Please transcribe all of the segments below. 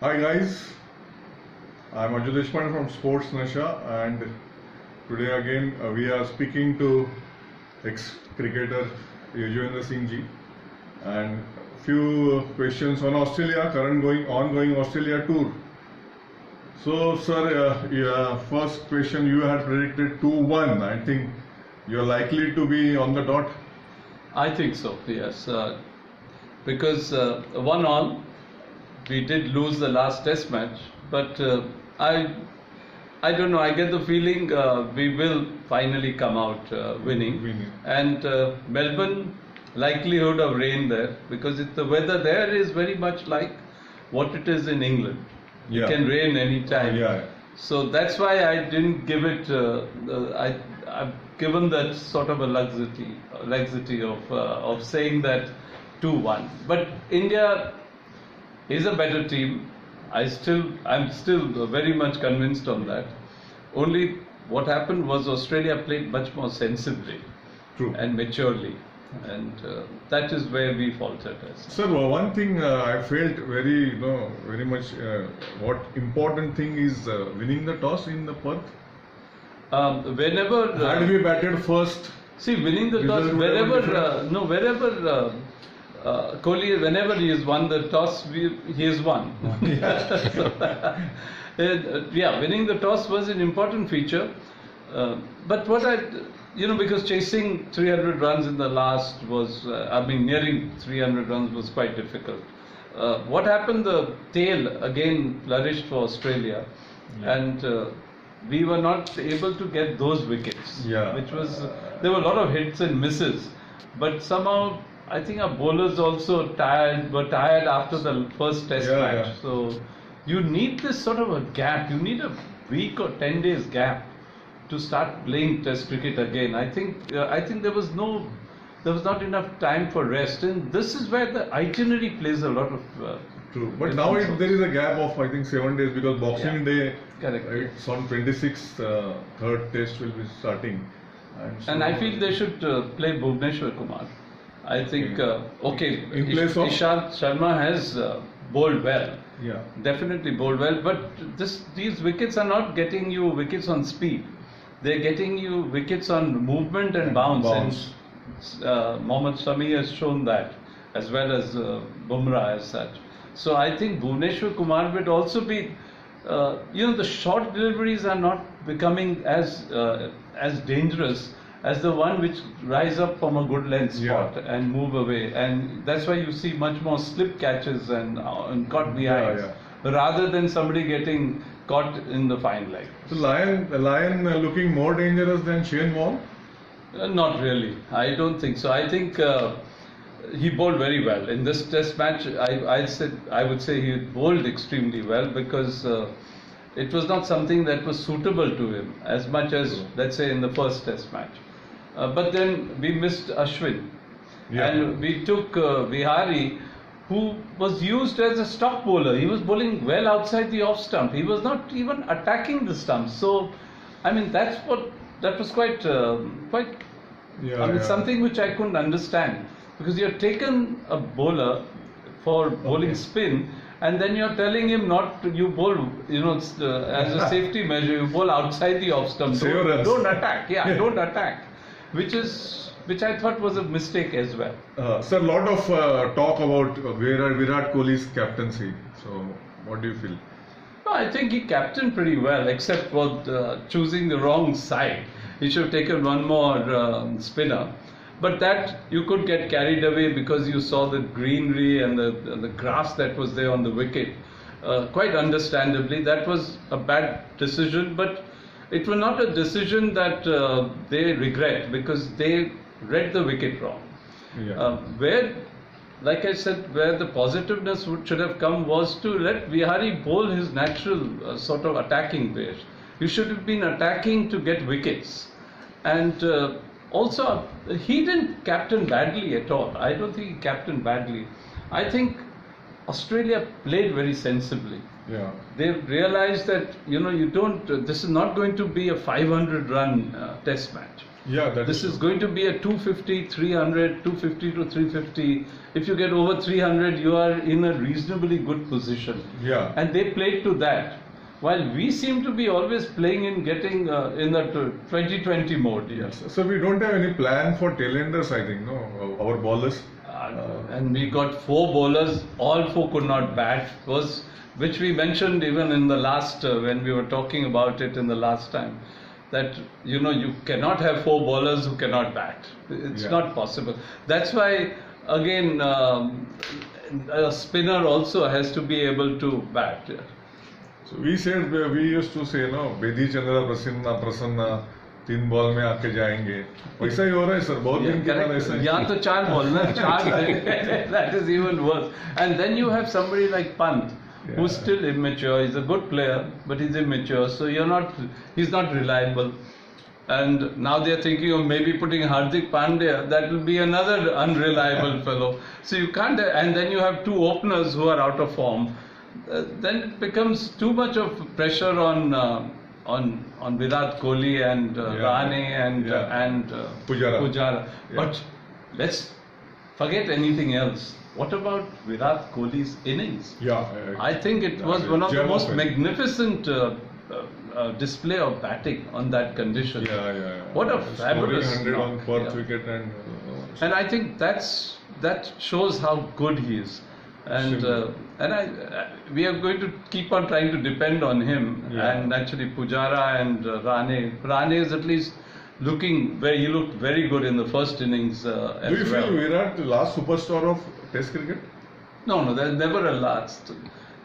Hi guys, I'm Ajay Deshpande from Sports Nasha and today again uh, we are speaking to ex-cricketer Yajurvindra Singh ji and few questions on Australia, current going ongoing Australia tour. So sir, uh, yeah, first question you had predicted 2-1. I think you're likely to be on the dot. I think so, yes. Uh, because uh, one all, we did lose the last test match, but uh, I, I don't know. I get the feeling uh, we will finally come out uh, winning. Winning. And uh, Melbourne, likelihood of rain there because it, the weather there is very much like what it is in England. Yeah. It can rain anytime. Yeah. So that's why I didn't give it. Uh, uh, I I've given that sort of a laxity, laxity of uh, of saying that two one. But India is a better team. I still I'm still very much convinced on that. Only what happened was Australia played much more sensibly True. and maturely, and uh, that is where we faltered. Sir, well, one thing uh, I felt very, you know, very much. Uh, what important thing is uh, winning the toss in the Perth. um, whenever uh, Had we batted first, See, winning the toss, wherever, uh, no, wherever uh, Kohli, whenever he has won the toss, we, he has won. So, uh, yeah, winning the toss was an important feature. Uh, but what I, you know, because chasing 300 runs in the last was, uh, I mean, nearing 300 runs was quite difficult. Uh, what happened? The tail again flourished for Australia, and uh, we were not able to get those wickets. Yeah. Which was there were a lot of hits and misses, but somehow I think our bowlers also tired were tired after the first Test Yeah, match. yeah. So you need this sort of a gap. You need a week or ten days gap to start playing Test cricket again. I think uh, I think there was no there was not enough time for rest, and this is where the itinerary plays a lot of. Uh, true. But now it, there is a gap of I think seven days because Boxing Yeah. Day. Correct. It's on 26th. Uh, third Test will be starting. And, so- And I feel they should uh, play Bhuvneshwar Kumar. I think, uh, okay, In place of? Ishant Sharma has uh, bowled well, Yeah. definitely bowled well, but this, these wickets are not getting you wickets on speed. They're getting you wickets on movement and bounce. bounce. And uh, Mohammad Shami has shown that, as well as uh, Bumrah as such. So I think Bhuvneshwar Kumar would also be, uh, you know, the short deliveries are not becoming as uh, as dangerous as the one which rise up from a good length Yeah. spot and move away, and that's why you see much more slip catches and, uh, and caught behind, yeah. rather than somebody getting caught in the fine leg. So Lyon, the Lyon uh, looking more dangerous than Shane Warne. Uh, not really. I don't think so. I think uh, he bowled very well in this Test match. I, I said I would say he bowled extremely well because uh, it was not something that was suitable to him as much as let's say in the first Test match. Uh, but then we missed Ashwin, Yeah. and we took uh, Vihari, who was used as a stop bowler. He was bowling well outside the off stump. He was not even attacking the stump. So, I mean, that's what that was quite uh, quite Yeah. I mean, yeah. something which I couldn't understand because you're taken a bowler for bowling Okay. spin, and then you're telling him not to you bowl. You know, uh, as a safety measure, you bowl outside the off stump. Don't, don't attack. Yeah, Yeah. don't attack. Which is which I thought was a mistake as well. Uh, sir, lot of uh, talk about Virat, Virat Kohli's captaincy. So, what do you feel? No, I think he captained pretty well, except for uh, choosing the wrong side. He should have taken one more um, spinner. But that you could get carried away because you saw the greenery and the, the grass that was there on the wicket. Uh, quite understandably, that was a bad decision, but it was not a decision that uh, they regret because they read the wicket wrong. Yeah. Uh, where, like I said, where the positiveness would, should have come was to let Vihari bowl his natural uh, sort of attacking way. You should have been attacking to get wickets. And uh, also, he didn't captain badly at all. I don't think he captained badly. I think Australia played very sensibly. yeah. They realized that, you know, you don't, uh, this is not going to be a 500 run uh, test match. Yeah, that This is is going to be a 250, 300, 250 to 350. If you get over 300, you are in a reasonably good position. Yeah. And they played to that. While we seem to be always playing in getting uh, in the 2020 mode. Yes. So we don't have any plan for tailenders, I think, no? Our bowlers. Uh, and we got four bowlers, all four could not bat, was which we mentioned even in the last uh, when we were talking about it in the last time that you know you cannot have four bowlers who cannot bat. It's yeah. not possible. That's why again um, a spinner also has to be able to bat so we said we used to say no bedi chandra prasanna prasanna तीन ball में आके जाएंगे वैसा ही हो रहा है sir बहुत Yeah, दिन के बाद correct. ऐसा ही यहाँ तो चार बॉल ना चार that is even worse and then you have somebody like Pant who's Yeah. still immature he's a good player but he's immature so you're not he's not reliable and now they're thinking of maybe putting Hardik Pandya that will be another unreliable fellow so you can't and then you have two openers who are out of form uh, then it becomes too much of pressure on uh, on on Virat Kohli and uh, Yeah. Rahane and uh, and uh, Pujara. Pujara. Yeah. But let's forget anything else. What about Virat Kohli's innings? Yeah, uh, I think it was one of the of most magnificent uh, uh, uh, display of batting on that condition. yeah, yeah, yeah. What a fabulous 100 on fourth yeah. wicket and uh, And I think that's that shows how good he is. And uh, and I, uh, we are going to keep on trying to depend on him. Yeah. And actually Pujara and uh, Rahane. Rahane is at least looking very. He looked very good in the first innings uh, Do you well. feel Virat the last superstar of Test cricket? No, no, there's never a last.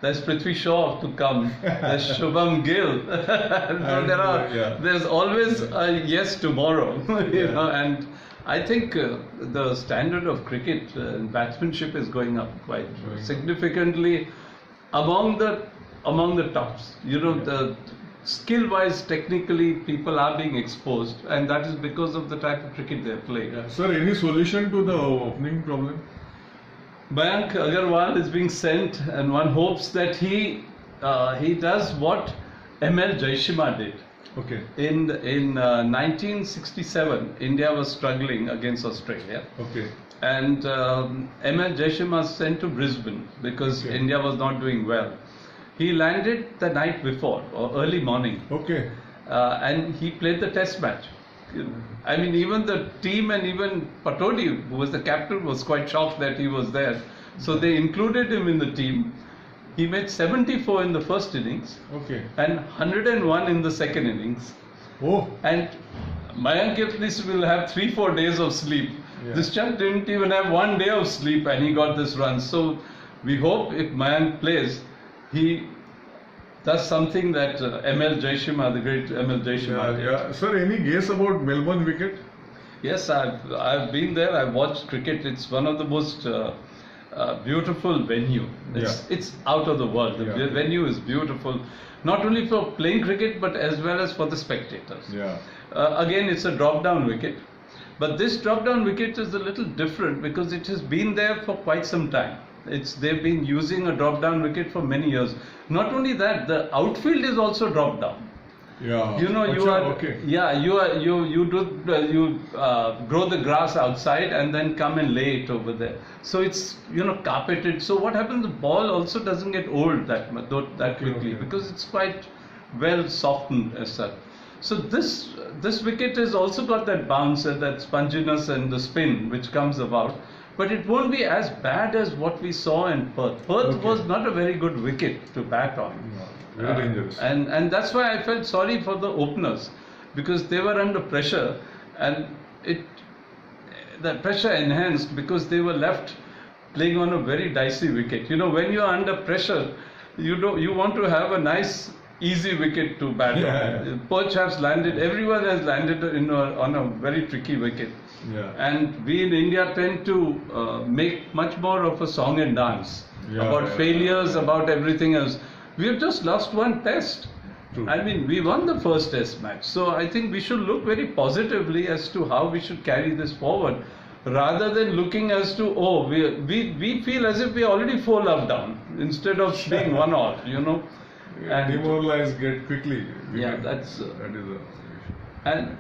There's Prithvi Shaw to come. There's Shubman Gill. so And, there are. yeah. There's always a yes tomorrow. you Yeah. know, and I think uh, the standard of cricket uh, and batsmanship is going up quite significantly among the among the tops. You know, Yeah. the skill-wise, technically, people are being exposed, and that is because of the type of cricket they're playing. Sir, any solution to the opening problem? Mayank Agarwal is being sent, and one hopes that he uh, he does what ML Jaisimha did. Okay. In in uh, 1967, India was struggling against Australia, Okay. and um, was sent to Brisbane because Okay. India was not doing well. He landed the night before or early morning, Okay. uh, and he played the test match. I mean, even the team and even Pataudi, who was the captain, was quite shocked that he was there. So they included him in the team. He made 74 in the first innings Okay. and 101 in the second innings. Oh. And Mayank at least will have three, four days of sleep. Yeah. This chap didn't even have one day of sleep and he got this run. So we hope if Mayank plays, he does something that uh, ML Jaisimha, the great ML Jaisimha, Yeah, yeah. Sir, any guess about Melbourne wicket? Yes, I've I've been there. I've watched cricket. It's one of the most uh, uh, beautiful venue. It's Yeah. it's out of the world. The Yeah. venue is beautiful, not only for playing cricket but as well as for the spectators. Yeah. Uh, again, it's a drop-down wicket, but this drop-down wicket is a little different because it has been there for quite some time. It's they've been using a drop-down wicket for many years. Not only that, the outfield is also dropped down Yeah. you know you are Okay. yeah you are you you do uh, you uh, grow the grass outside and then come and lay it over there so it's you know carpeted so what happens the ball also doesn't get old that much that Okay, quickly okay. because it's quite well softened as such so this this wicket has also got that bounce and that sponginess and the spin which comes about but it won't be as bad as what we saw in Perth. Perth Okay. was not a very good wicket to bat on. Yeah, Very Uh, dangerous. And and that's why I felt sorry for the openers because they were under pressure and it the pressure enhanced because they were left playing on a very dicey wicket. You know, when you are under pressure, you know you want to have a nice easy wicket to bat Yeah. on. Perch has landed, everyone has landed in a, on a very tricky wicket. yeah. And we in India tend to uh, make much more of a song and dance Yeah, about yeah, failures, yeah. about everything else. We have just lost one test. True. I mean, we won the first test match. So I think we should look very positively as to how we should carry this forward rather than looking as to, oh, we, we, we feel as if we are already four love down instead of being one all, you know. And- Demoralized get quickly. We Yeah, that's, uh, that is a And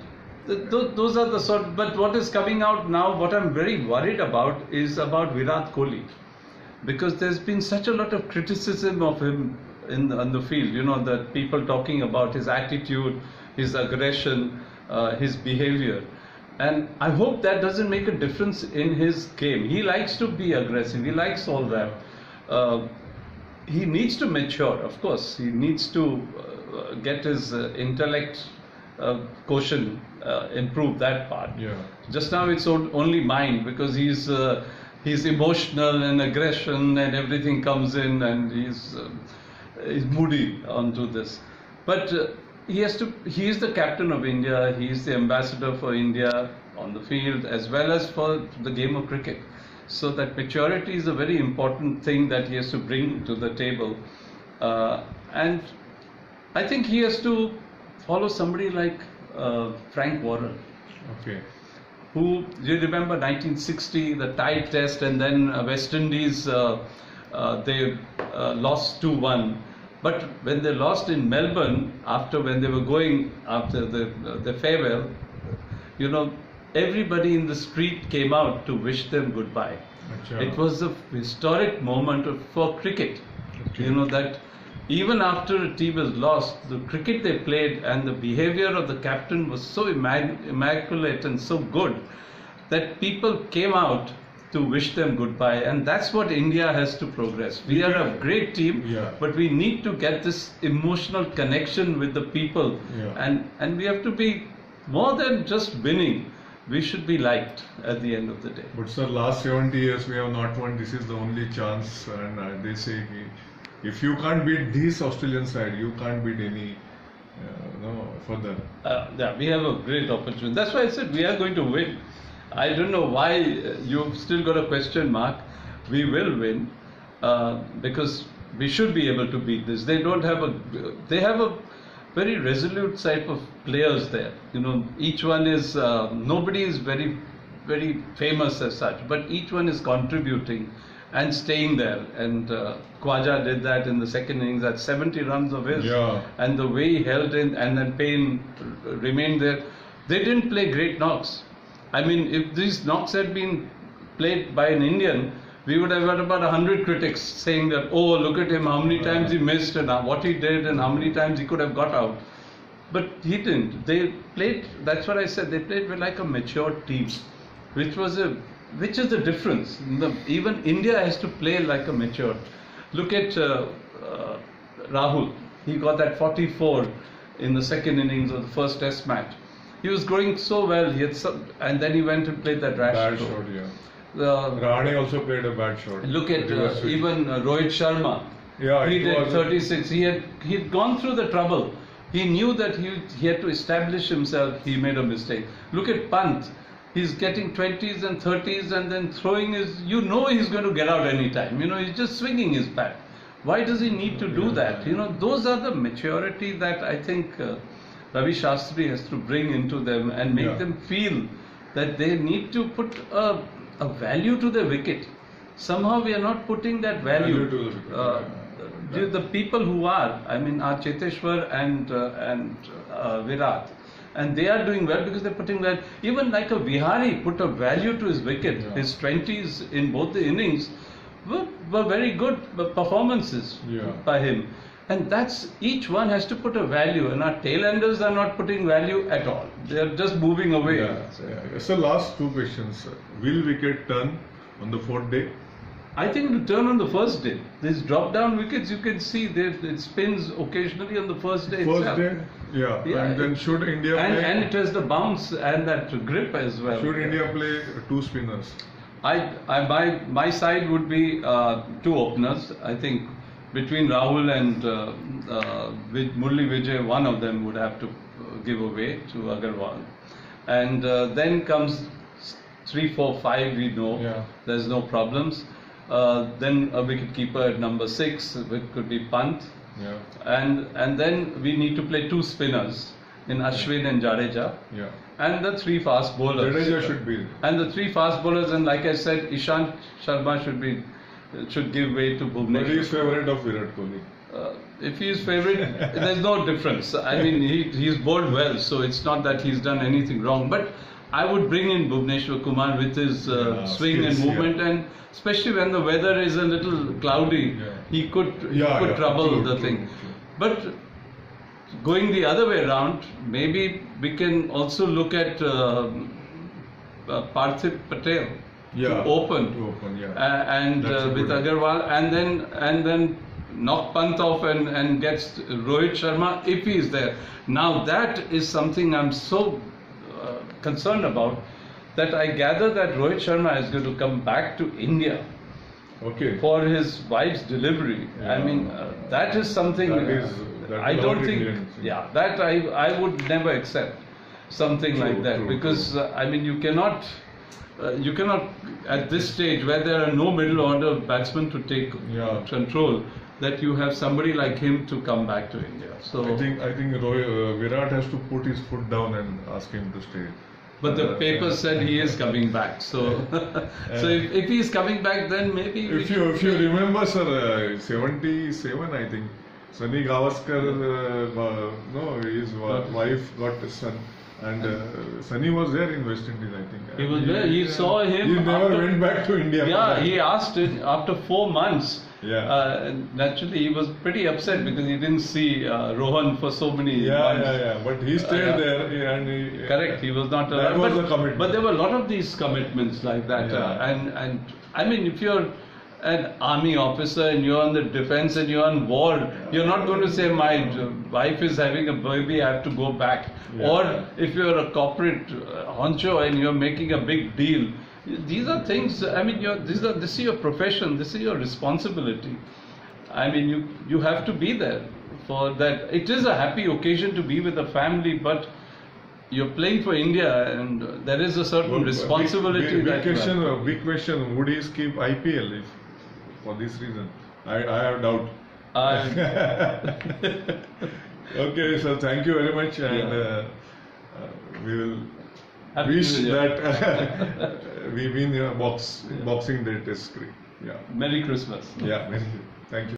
th- th- those are the sort. But what is coming out now, what I'm very worried about, is about Virat Kohli, because there's been such a lot of criticism of him in on the field. You know that people talking about his attitude, his aggression, uh, his behavior. And I hope that doesn't make a difference in his game. He likes to be aggressive. He likes all that. Uh, he needs to mature, of course. He needs to uh, get his uh, intellect uh, quotient uh, improve that part. Yeah. Just now it's on- only mind because he's uh, he's emotional and aggression and everything comes in and he's he's moody onto this. But uh, he has to. He is the captain of India. He is the ambassador for India on the field as well as for the game of cricket. So that maturity is a very important thing that he has to bring to the table, uh, and I think he has to follow somebody like uh, Frank Worrell Okay. who you remember 1960 the tie test and then uh, west indies uh, uh, they uh, lost 2-1 but when they lost in melbourne after when they were going after the uh, the farewell you know everybody in the street came out to wish them goodbye Acha. it was a historic moment of, for cricket Okay. you know that even after a team was lost, the cricket they played and the behavior of the captain was so immag- immaculate and so good that people came out to wish them goodbye, and that's what India has to progress. We are a great team, Yeah. but we need to get this emotional connection with the people, Yeah. and and we have to be more than just winning. We should be liked at the end of the day. But sir, last 70 years we have not won. This is the only chance, and uh, they say if you can't beat this Australian side, you can't beat any uh, no further. Uh, yeah, we have a great opportunity. That's why I said we are going to win. I don't know why uh, you've still got a question mark. We will win uh, because we should be able to beat this. They don't have a. They have a very resolute type of players there. You know, each one is uh, nobody is very very famous as such, but each one is contributing and staying there. And uh, Khwaja did that in the second innings at 70 runs of his Yeah. and the way he held in and then Paine remained there. They didn't play great knocks. I mean, if these knocks had been played by an Indian, we would have had about 100 critics saying that, oh, look at him, how many times he missed and what he did and how many times he could have got out. But he didn't. They played, that's what I said, they played like a mature team, which was a, which is the difference. The, even India has to play like a mature. Look at uh, uh, Rahul. He got that 44 in the second innings of the first test match. He was going so well, he had some, and then he went and played that rash Bad shot, yeah. The- Rahane also played a bad shot. Look at uh, even uh, Rohit Sharma. Yeah, he did 36. He had he had gone through the trouble. He knew that he he had to establish himself. He made a mistake. Look at Pant. He's getting 20s and 30s and then throwing his. You know he's going to get out anytime. You know he's just swinging his bat. Why does he need to do that? You know those are the maturity that I think uh, Ravi Shastri has to bring into them and make Yeah. them feel that they need to put a, a value to the wicket. Somehow we are not putting that value. Value to the Uh, the, the people who are, I mean, are Cheteshwar and uh, and uh, Virat, and they are doing well because they're putting that. Even like a Vihari put a value to his wicket. Yeah. His twenties in both the innings were, were very good performances Yeah. by him. And that's each one has to put a value, and our tailenders are not putting value at all. They are just moving away. Yeah, yeah. So last two questions. Will wicket turn on the fourth day? I think it will turn on the first day. These drop down wickets, you can see they, it spins occasionally on the first day First itself. day, yeah. Yeah, and then should India And, play? and it has the bounce and that grip as well. should India play two spinners? I, I my, my side would be uh, two openers. I think between Rahul and uh, uh, with Murali Vijay, one of them would have to uh, give away to Agarwal. And uh, then comes three, four, five. We know Yeah. there's no problems. Uh, then a wicket keeper at number six, which could be Pant. Yeah, And and then we need to play two spinners in Ashwin and Jadeja, yeah. and the three fast bowlers. Jadeja should be. And the three fast bowlers, and like I said, Ishant Sharma should be should give way to But he is favorite of Virat Kohli. Uh, if he is favorite, there's no difference. I mean, he, he's bowled well, so it's not that he's done anything wrong. But I would bring in Bhuvneshwar Kumar with his uh, Yeah, swing and skills, yeah. movement, and especially when the weather is a little cloudy, Yeah. he could he Yeah, could yeah, trouble true, the true, thing. true. But going the other way around, maybe we can also look at um, uh, Parthiv Patel Yeah. to open, To open, yeah. uh, and uh, with. Agarwal, and then and then knock Pant off and, and gets Rohit Sharma if he is there. Now that is something I'm so uh, concerned about that I gather that Rohit Sharma is going to come back to India Okay. for his wife's delivery. Yeah. I mean, uh, that is something That is- that I don't think. Indians. Yeah, that I I would never accept something True, like that true, because uh, I mean you cannot. Uh, you cannot, at this stage where there are no middle order batsmen to take Yeah. control, that you have somebody like him to come back to India. So, I think I think Roy, uh, Virat has to put his foot down and ask him to stay. but the Uh, paper said he is coming back. So, so if, if he is coming back, then maybe. If you if you remember, sir, uh, 77, I think, Sunny Gavaskar, uh, no, his wife got a son, and uh, Sunny was there in West Indies, I think. He was there. He saw him He never after- went back to India. Yeah, he asked it after four months. Yeah. Uh, naturally, he was pretty upset because he didn't see uh, Rohan for so many Yeah, months. yeah, yeah. But he stayed yeah. there, and he, Correct, he was not That was but, a commitment. but there were a lot of these commitments like that. Uh, Yeah. and, and I mean, if you're an army officer and you're on the defense and you're on war, you're not going to say, My wife is having a baby, I have to go back. Yeah. Or if you're a corporate uh, honcho and you're making a big deal, these are things, I mean, you're, these are, this is your profession, this is your responsibility. I mean, you, you have to be there for that. It is a happy occasion to be with the family, but you're playing for India, and there is a certain responsibility Big, big, that big question. Big question. Would he skip IPL if, for this reason? I, I have doubt. I- okay, sir. Thank you very much, and Yeah. uh, uh, we will Happy wish that we win a box Boxing Day Test cricket. Yeah. Merry Christmas. Yeah. Thank you.